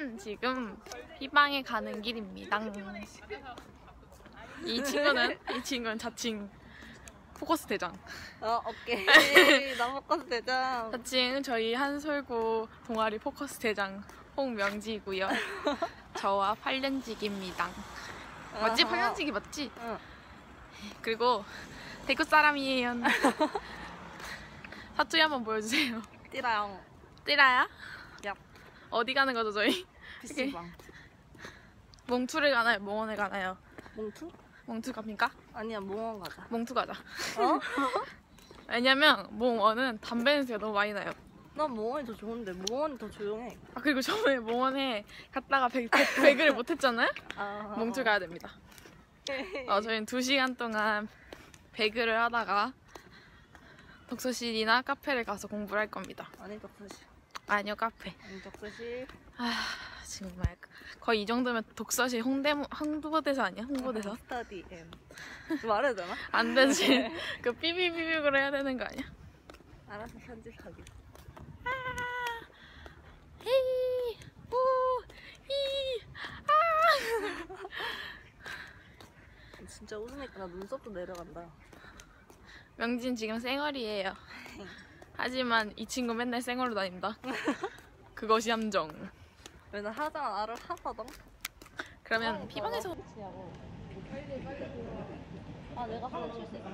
음, 지금 희방에 가는 길입니다. 이 친구는 이 친구는 자칭 포커스 대장. 어, 오케이. 나먹어도 되죠? 자칭 저희 한솔고 동아리 포커스 대장 홍명지고요. 저와 8년지기입니다. 맞지? 아하. 8년지기 맞지? 응. 그리고 대구 사람이에요. 사투리 한번 보여주세요. 띠라용. 띠라야? 얍. 어디 가는 거죠 저희? PC방. 몽투를 가나요? 몽원을 가나요? 몽투? 몽투 갑니까? 아니야, 몽원 가자. 몽투 가자. 어? 왜냐면 몽원은 담배 냄새가 너무 많이 나요. 난 몽원이 더 좋은데, 몽원이 더 조용해. 아 그리고 저번에 몽원에 갔다가 백, 백, 배그를 못했잖아요? 아, 몽투 가야 됩니다. 어, 저희는 2시간 동안 배그를 하다가 독서실이나 카페를 가서 공부를 할 겁니다. 아니, 독서실. 아니요 카페. 아니, 독서실. 아 정말 거의 이 정도면 독서실 홍대 홍보대사 아니야? 홍보대사? 스터디 엠. 말해도 되나? 안 되지. 그 삐비비비로 해야 되는 거 아니야? 알아서 편집하기. 헤이 오히 진짜 웃으니까 나 눈썹도 내려간다. 명진 지금 쌩얼이에요. 하지만 이 친구 맨날 쌩얼로 다닌다. 그것이 함정. 왜나 하장 알을 하거든? 그러면 피방에서 아, 내가 하나 칠수 있어?